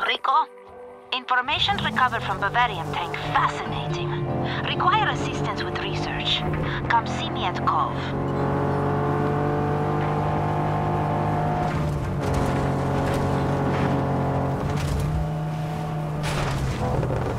Rico, information recovered from Bavarian tank fascinating. Require assistance with research. Come see me at Cove. you